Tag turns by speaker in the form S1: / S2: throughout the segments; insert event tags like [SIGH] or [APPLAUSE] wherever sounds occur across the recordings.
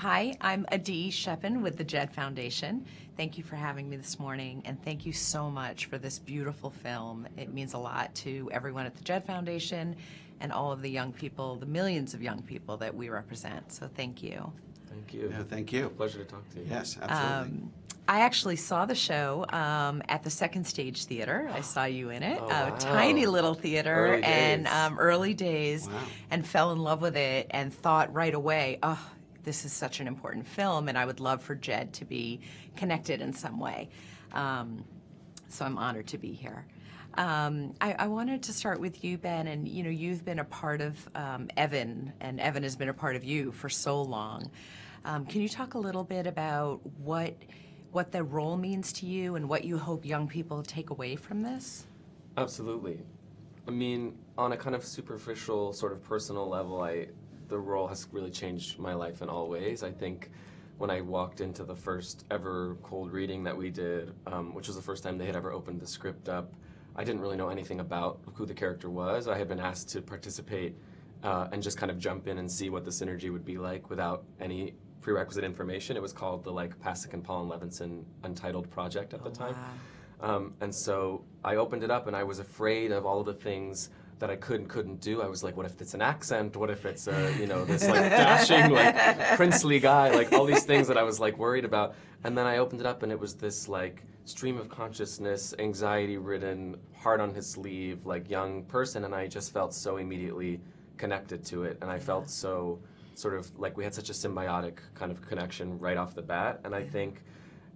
S1: hi, I'm Adee Shepen with the Jed Foundation. Thank you for having me this morning, and thank you so much for this beautiful film. It means a lot to everyone at the Jed Foundation and all of the young people, the millions of young people that we represent. So thank you.
S2: Thank you.
S3: No, thank you.
S2: Pleasure to talk to you.
S3: Yes, absolutely.
S1: Um, I actually saw the show um, at the Second Stage Theater. I saw you in it, [GASPS]
S2: Oh,
S1: a
S2: wow.
S1: tiny little theater,
S2: Early
S1: and
S2: days.
S1: um, early days,
S3: Wow.
S1: and fell in love with it, and thought right away, oh, this is such an important film, and I would love for Jed to be connected in some way. Um, so I'm honored to be here. Um, I, I wanted to start with you, Ben, and you know you've been a part of um, Evan, and Evan has been a part of you for so long. Um, can you talk a little bit about what what the role means to you, and what you hope young people take away from this?
S2: Absolutely. I mean, on a kind of superficial, sort of personal level, I the role has really changed my life in all ways. I think when I walked into the first ever cold reading that we did, um, which was the first time they had ever opened the script up, I didn't really know anything about who the character was. I had been asked to participate uh, and just kind of jump in and see what the synergy would be like without any prerequisite information. It was called the like Pasek and Paul and Levenson Untitled Project at the time. Um, and so I opened it up and I was afraid of all of the things that I could and couldn't do. I was like, what if it's an accent? What if it's a, you know, this like dashing, like princely guy? Like all these things that I was like worried about. And then I opened it up and it was this like stream of consciousness, anxiety ridden, heart on his sleeve, like young person. And I just felt so immediately connected to it. And I felt so sort of like we had such a symbiotic kind of connection right off the bat. And I think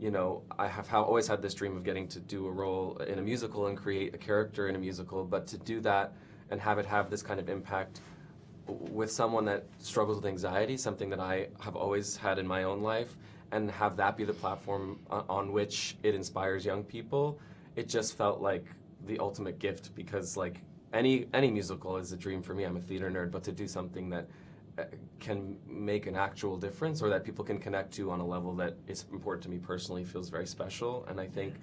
S2: you know, I have ha- always had this dream of getting to do a role in a musical and create a character in a musical, but to do that and have it have this kind of impact with someone that struggles with anxiety, something that I have always had in my own life, and have that be the platform on, which it inspires young people, it just felt like the ultimate gift because like any any musical is a dream for me. I'm a theater nerd, but to do something that uh, can make an actual difference or that people can connect to on a level that is important to me personally feels very special and i think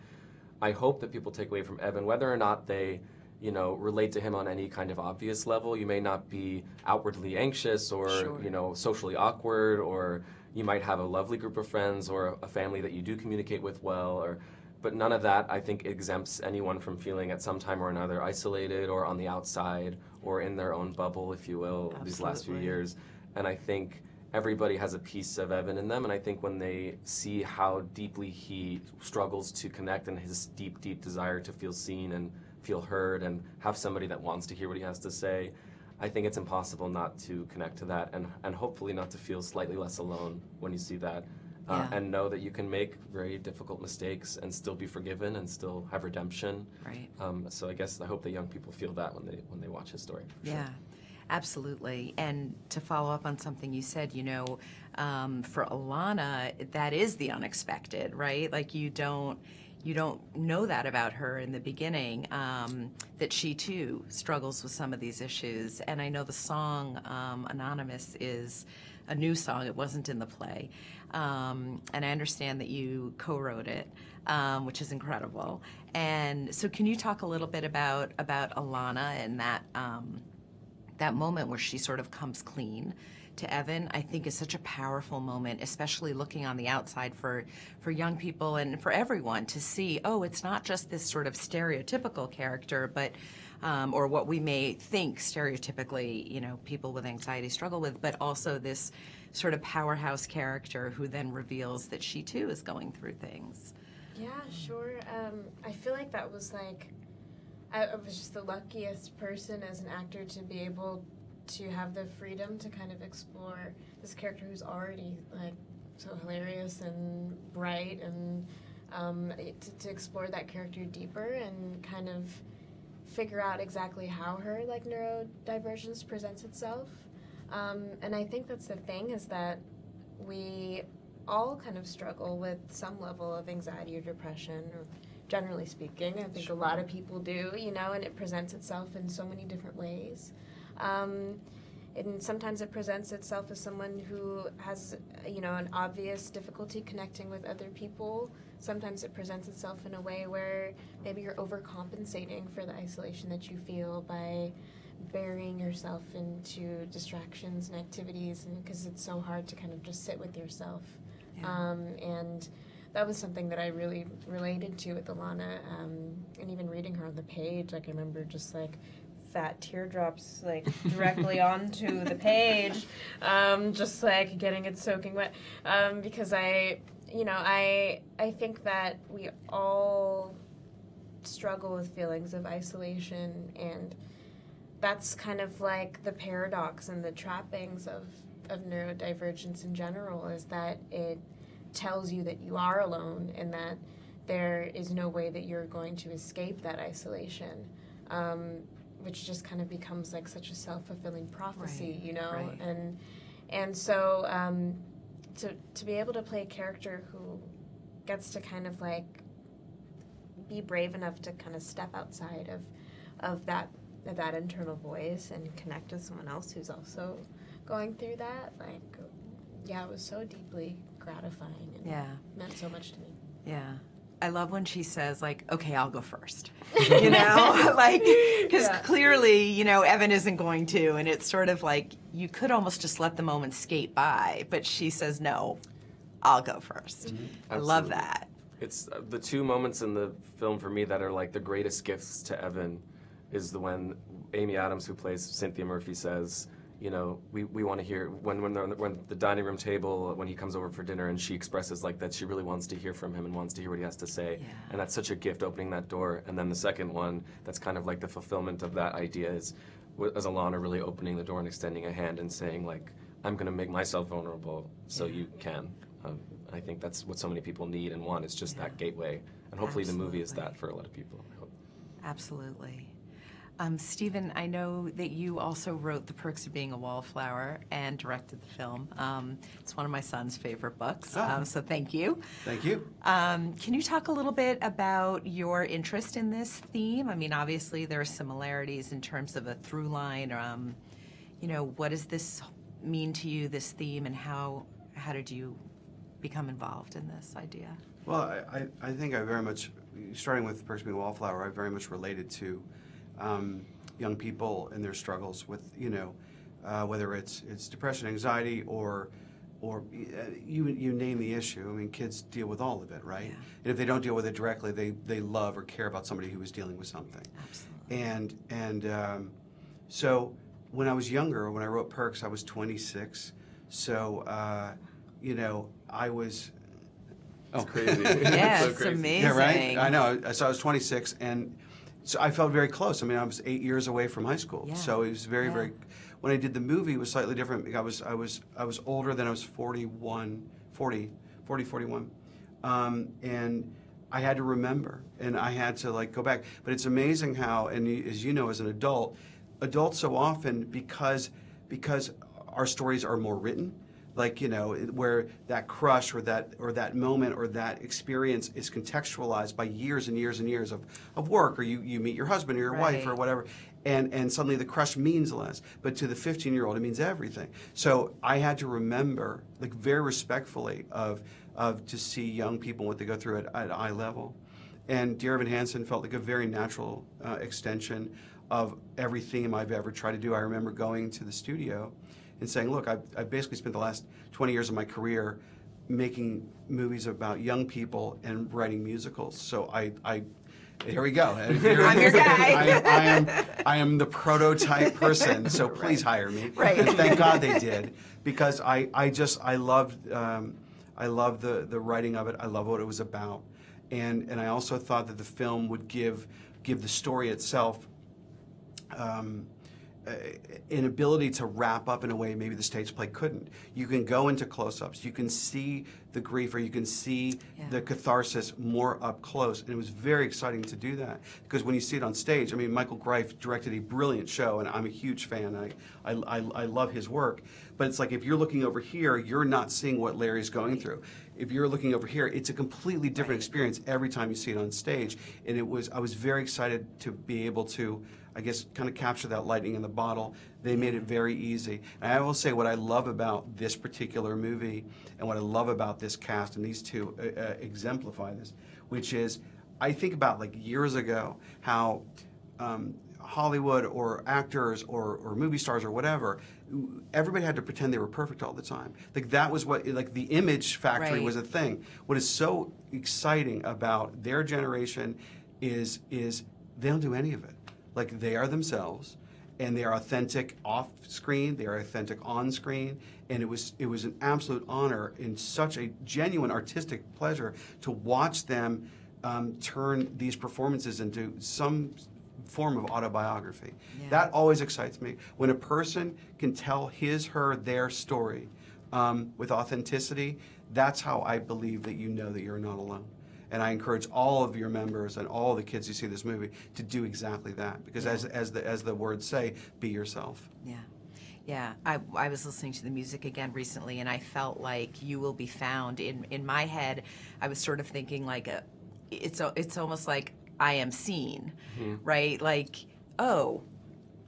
S2: i hope that people take away from evan whether or not they you know relate to him on any kind of obvious level. You may not be outwardly anxious or
S1: Sure.
S2: you know socially awkward or you might have a lovely group of friends or a family that you do communicate with well or but none of that i think exempts anyone from feeling at some time or another isolated or on the outside or in their own bubble if you will these last few years. And i think everybody has a piece of evan in them and i think when they see how deeply he struggles to connect and his deep deep desire to feel seen and feel heard and have somebody that wants to hear what he has to say i think it's impossible not to connect to that and, and hopefully not to feel slightly less alone when you see that uh,
S1: Yeah.
S2: and know that you can make very difficult mistakes and still be forgiven and still have redemption
S1: Right.
S2: um, so i guess i hope that young people feel that when they when they watch his story for sure.
S1: Yeah, absolutely. And to follow up on something you said, you know, um, for Alana, that is the unexpected, right? Like you don't you don't know that about her in the beginning um, that she too struggles with some of these issues. And I know the song um, Anonymous is a new song; it wasn't in the play. Um, and I understand that you co-wrote it, um, which is incredible. And so, can you talk a little bit about about Alana and that? Um, that moment where she sort of comes clean to Evan, I think is such a powerful moment, especially looking on the outside for for young people and for everyone to see. Oh, it's not just this sort of stereotypical character, but um, or what we may think stereotypically, you know, people with anxiety struggle with, but also this sort of powerhouse character who then reveals that she too is going through things.
S4: Yeah, sure. Um, I feel like that was like, I, I was just the luckiest person as an actor to be able to have the freedom to kind of explore this character who's already like so hilarious and bright and um, to, to explore that character deeper and kind of figure out exactly how her like neurodivergence presents itself. Um, and I think that's the thing is that we all kind of struggle with some level of anxiety or depression or generally speaking. I think a lot of people do you know and it presents itself in so many different ways um, and sometimes it presents itself as someone who has you know an obvious difficulty connecting with other people sometimes it presents itself in a way where maybe you're overcompensating for the isolation that you feel by burying yourself into distractions and activities, and because it's so hard to kind of just sit with yourself.
S1: Yeah.
S4: Um, and that was something that I really related to with Alana. Um, and even reading her on the page, like I remember just like fat teardrops like directly [LAUGHS] onto the page, um, just like getting it soaking wet. Um, because I, you know, I I think that we all struggle with feelings of isolation and that's kind of like the paradox and the trappings of, of neurodivergence in general is that it tells you that you are alone and that there is no way that you're going to escape that isolation um, which just kind of becomes like such a self-fulfilling prophecy
S1: Right,
S4: you know
S1: right.
S4: and and so um, to, to be able to play a character who gets to kind of like be brave enough to kind of step outside of of that of that internal voice and connect with someone else who's also going through that like yeah it was so deeply gratifying and
S1: Yeah.
S4: meant so much to me
S1: Yeah. I love when she says, like, okay, I'll go first. [LAUGHS] You know, [LAUGHS] like, because
S4: Yeah.
S1: clearly, you know, Evan isn't going to. And it's sort of like you could almost just let the moment skate by. But she says, no, I'll go 1st I love that.
S2: It's uh, the two moments in the film for me that are like the greatest gifts to Evan is the when Amy Adams, who plays Cynthia Murphy, says, you know, we, we want to hear when when they're on the, when the dining room table when he comes over for dinner and she expresses like that she really wants to hear from him and wants to hear what he has to say,
S1: Yeah.
S2: and that's such a gift opening that door. And then the second one, that's kind of like the fulfillment of that idea is, as Alana really opening the door and extending a hand and saying like, I'm gonna make myself vulnerable so you can. Um, I think that's what so many people need and want. It's just that gateway, and hopefully the movie is that for a lot of people. I hope.
S1: Absolutely. Um, Stephen, I know that you also wrote The Perks of Being a Wallflower and directed the film. Um, it's one of my son's favorite books,
S3: Oh.
S1: um, so thank you.
S3: Thank you.
S1: Um, can you talk a little bit about your interest in this theme? I mean, obviously there are similarities in terms of a through line. Um, you know, what does this mean to you, this theme, and how how did you become involved in this idea?
S3: Well, I, I, I think I very much, starting with the Perks of Being a Wallflower, I very much related to um, young people and their struggles with, you know, uh, whether it's it's depression, anxiety, or or uh, you you name the issue. I mean, kids deal with all of it, right?
S1: Yeah.
S3: And if they don't deal with it directly, they they love or care about somebody who is dealing with something.
S1: Absolutely.
S3: And and um, so when I was younger, when I wrote Perks, I was 26. So uh, you know, I was.
S2: It's crazy. [LAUGHS]
S1: Yeah, [LAUGHS]
S2: so
S1: it's
S2: crazy.
S1: amazing.
S3: Yeah, right. I know. So I was 26, and so I felt very close. I mean, I was eight years away from high school,
S1: Yeah.
S3: so it was very,
S1: Yeah.
S3: very. When I did the movie, it was slightly different. I was, I was, I was older than I was 41, 40, 40, 41, um, and I had to remember, and I had to like go back. But it's amazing how, and you- as you know, as an adult, adults so often because because our stories are more written like you know where that crush or that or that moment or that experience is contextualized by years and years and years of, of work or you, you meet your husband or your wife or whatever and and suddenly the crush means less but to the 15 year old it means everything. So i had to remember like very respectfully of of to see young people what they go through at, at eye level. And Dear Evan Hansen felt like a very natural uh, extension of every theme I've ever tried to do. I remember going to the studio and saying, Look, I've, I've basically spent the last 20 years of my career making movies about young people and writing musicals. So I, I here we go. [LAUGHS] Here-
S1: I'm your guy.
S3: I, I am, I am the prototype person. So please hire me.
S1: Right.
S3: And thank God they did because I, I just I loved um, I loved the the writing of it. I love what it was about, and and I also thought that the film would give give the story itself. Um, an ability to wrap up in a way maybe the stage play couldn't. You can go into close-ups. You can see the grief, or you can see
S1: Yeah.
S3: the catharsis more up close, and it was very exciting to do that because when you see it on stage, I mean, Michael Greif directed a brilliant show, and I'm a huge fan. I, I, I, I love his work, but it's like if you're looking over here, you're not seeing what Larry's going through. If you're looking over here, it's a completely different experience every time you see it on stage, and it was I was very excited to be able to. I guess kind of capture that lightning in the bottle. They made it very easy. And I will say what I love about this particular movie and what I love about this cast, and these two uh, uh, exemplify this, which is I think about like years ago how um, Hollywood or actors or, or movie stars or whatever, everybody had to pretend they were perfect all the time. Like that was what like the image factory
S1: Right.
S3: was a thing. What is so exciting about their generation is is they don't do any of it. Like they are themselves and they are authentic off screen, they are authentic on screen, and it was it was an absolute honor and such a genuine artistic pleasure to watch them um, turn these performances into some form of autobiography.
S1: Yeah.
S3: That always excites me when a person can tell his, her, their story um, with authenticity. That's how I believe that you know that you're not alone. And I encourage all of your members and all the kids who see this movie to do exactly that. Because as, as, the, as the words say, be yourself.
S1: Yeah. Yeah, I, I was listening to the music again recently, and I felt like "You Will Be Found." In in my head, I was sort of thinking like a, it's a, it's almost like I am seen, right? Like, oh,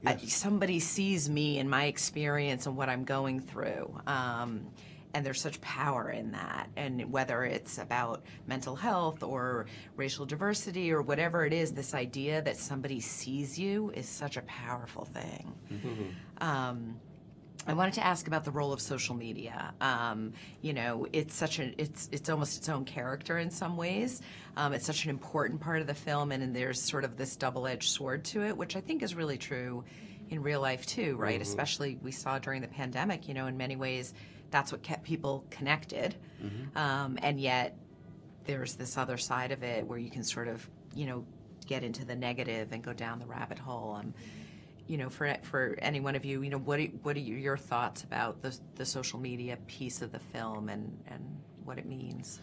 S1: I-
S3: Yes.
S1: somebody sees me and my experience and what I'm going through. Um, and there's such power in that. And whether it's about mental health or racial diversity or whatever it is, this idea that somebody sees you is such a powerful thing. Um, I wanted to ask about the role of social media. Um, you know, it's such a it's it's almost its own character in some ways. Um, it's such an important part of the film, and, and there's sort of this double-edged sword to it, which I think is really true in real life too, right? Especially we saw during the pandemic. You know, in many ways, that's what kept people connected, um, and yet there's this other side of it where you can sort of you know get into the negative and go down the rabbit hole. Um, you know, for for any one of you, you know, what are, what are your thoughts about the the social media piece of the film and and what it means?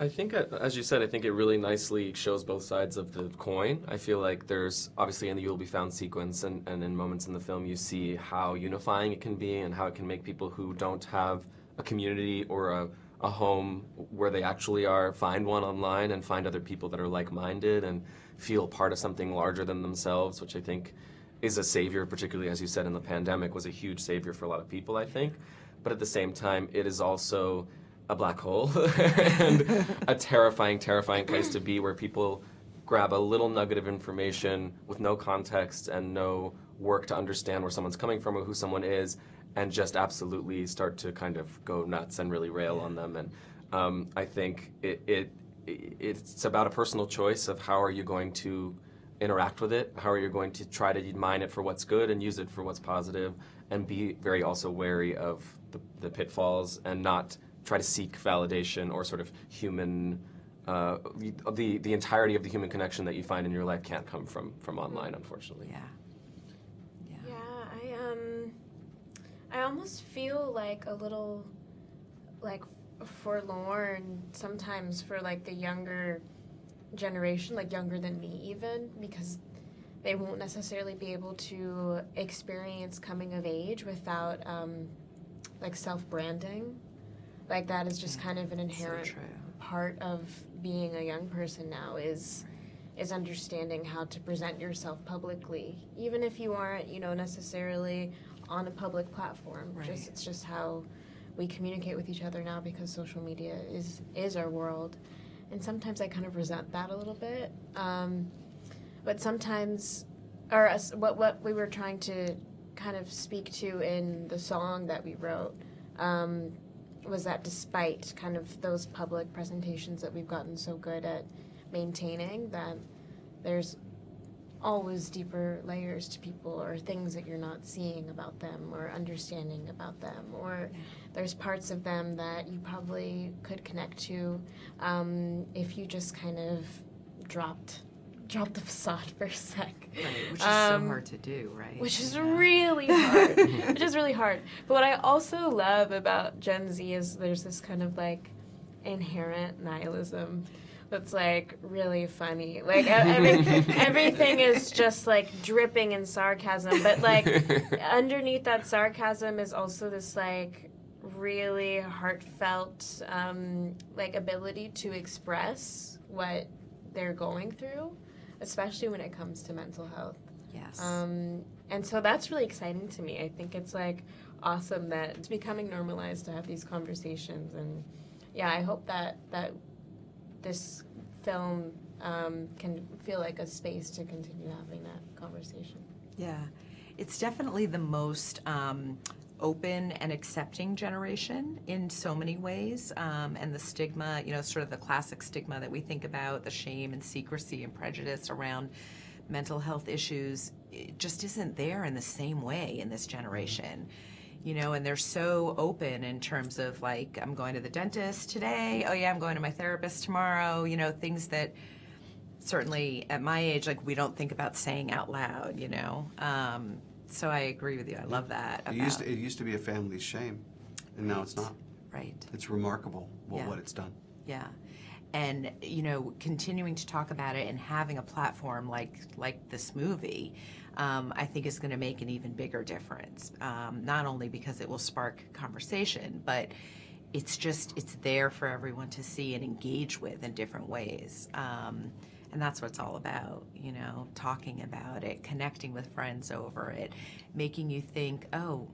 S2: I think, as you said, I think it really nicely shows both sides of the coin. I feel like there's obviously in the You'll Be Found sequence and, and in moments in the film, you see how unifying it can be and how it can make people who don't have a community or a, a home where they actually are find one online and find other people that are like minded and feel part of something larger than themselves, which I think is a savior, particularly as you said in the pandemic, was a huge savior for a lot of people, I think. But at the same time, it is also a black hole [LAUGHS] and a terrifying, terrifying place to be where people grab a little nugget of information with no context and no work to understand where someone's coming from or who someone is and just absolutely start to kind of go nuts and really rail on them. And um, I think it, it it's about a personal choice of how are you going to interact with it, how are you going to try to mine it for what's good and use it for what's positive, and be very also wary of the, the pitfalls and not try to seek validation or sort of human. Uh, the the entirety of the human connection that you find in your life can't come from from online, unfortunately.
S1: Yeah. Yeah.
S4: Yeah, I um, I almost feel like a little, like forlorn sometimes for like the younger generation, like younger than me even, because they won't necessarily be able to experience coming of age without um, like self branding. Like that is just kind of an inherent
S1: true.
S4: part of being a young person now is is understanding how to present yourself publicly even if you aren't you know necessarily on a public platform
S1: Right.
S4: just it's just how we communicate with each other now because social media is is our world and sometimes i kind of resent that a little bit um, but sometimes or as, what what we were trying to kind of speak to in the song that we wrote um, was that despite kind of those public presentations that we've gotten so good at maintaining that there's always deeper layers to people or things that you're not seeing about them or understanding about them? Or there's parts of them that you probably could connect to um, if you just kind of dropped dropped the facade for a sec.
S1: Right, which is so
S4: Um,
S1: hard to do, right?
S4: which is
S1: Yeah.
S4: really hard. [LAUGHS] Which is really hard. But what i also love about gen z is there's this kind of like inherent nihilism that's like really funny. Like every, [LAUGHS] everything is just like dripping in sarcasm but like [LAUGHS] underneath that sarcasm is also this like really heartfelt um, like ability to express what they're going through especially when it comes to mental health
S1: Yes.
S4: um, and so that's really exciting to me. I think it's like awesome that it's becoming normalized to have these conversations. And yeah, I hope that that this film um, can feel like a space to continue having that conversation.
S1: Yeah, it's definitely the most um, open and accepting generation in so many ways. Um, and the stigma, you know, sort of the classic stigma that we think about, the shame and secrecy and prejudice around mental health issues, it just isn't there in the same way in this generation. You know, and they're so open in terms of like, I'm going to the dentist today. Oh, yeah, I'm going to my therapist tomorrow. You know, things that certainly at my age, like we don't think about saying out loud, you know. Um, so I agree with you. I love that.
S3: It used, to, it used to be a family shame, and now it's not.
S1: right.
S3: It's remarkable what,
S1: Yeah.
S3: what it's done.
S1: Yeah. And you know, continuing to talk about it and having a platform like like this movie, um, I think is going to make an even bigger difference. Um, not only because it will spark conversation, but it's just it's there for everyone to see and engage with in different ways. Um, and that's what it's all about, you know, talking about it, connecting with friends over it, making you think, oh,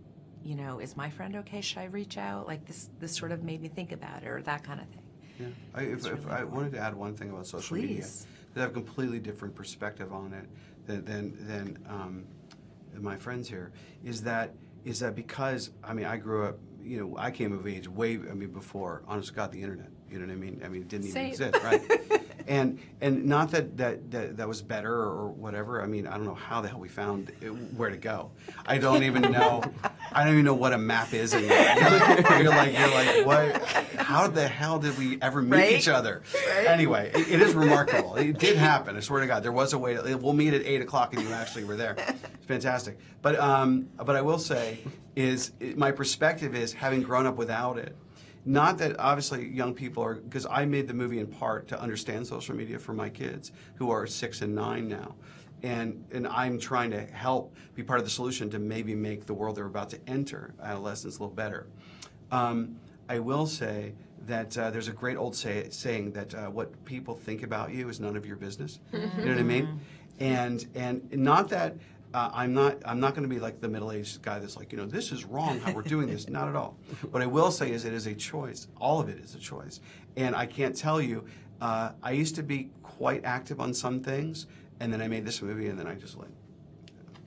S1: you know, is my friend okay? Should I reach out? Like this, this sort of made me think about it, or that kind of thing.
S3: Yeah. I, if,
S1: It's
S3: if I wanted to add one thing about social media,
S1: Please.
S3: because I have a completely different perspective on it than than, than um, my friends here, is that is that because I mean I grew up, you know, I came of age way I mean before, honest to God, the internet. You know what I mean? I mean, it didn't even exist, right? [LAUGHS] and and not that, that that that was better or whatever. I mean, I don't know how the hell we found it, where to go. I don't even know. I don't even know what a map is anymore. [LAUGHS] You're like, you're like, you're like, what? How the hell did we ever meet
S1: Right?
S3: each other? Right? Anyway, it, it is remarkable. It did happen. I swear to God, there was a way. To, we'll meet at eight o'clock, and you actually were there. It's fantastic. But um, but I will say is my perspective is having grown up without it. Not that obviously young people are, because I made the movie in part to understand social media for my kids who are six and nine now. And, and I'm trying to help be part of the solution to maybe make the world they're about to enter, adolescence, a little better. Um, I will say that uh, there's a great old say, saying that uh, what people think about you is none of your business. You know what I mean? And and not that uh, I'm not I'm not going to be like the middle-aged guy that's like you know this is wrong how we're doing this. Not at all. [LAUGHS] What I will say is it is a choice. All of it is a choice. And I can't tell you. Uh, I used to be quite active on some things, and then I made this movie, and then I just like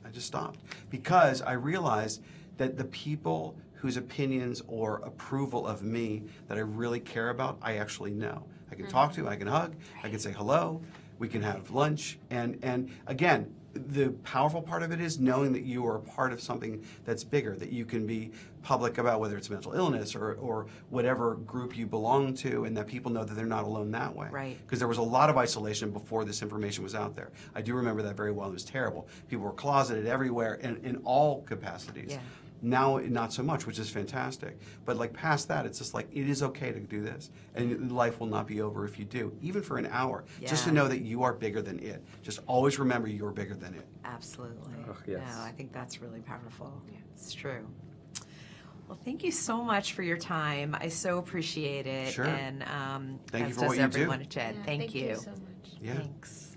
S3: I just stopped because I realized that the people whose opinions or approval of me that I really care about, I actually know. I can talk to, I can hug, I can say hello, we can have lunch, and and again, the powerful part of it is knowing that you are a part of something that's bigger, that you can be public about whether it's mental illness or, or whatever group you belong to, and that people know that they're not alone that way.
S1: Right.
S3: Because there was a lot of isolation before this information was out there. I do remember that very well. It was terrible. People were closeted everywhere in, in all capacities.
S1: Yeah.
S3: Now, not so much, which is fantastic. But like past that, it's just like it is okay to do this, and life will not be over if you do, even for an hour. Just to know that you are bigger than it. Just always remember you are bigger than it.
S1: Absolutely.
S2: Oh, yes.
S1: No, I think that's really powerful. It's true. Well, thank you so much for your time. I so appreciate it.
S3: Sure.
S1: And um,
S3: Thank you for what you do.
S1: everyone at JED.
S4: Yeah,
S1: thank,
S4: you so much.
S3: Yeah.
S1: Thanks.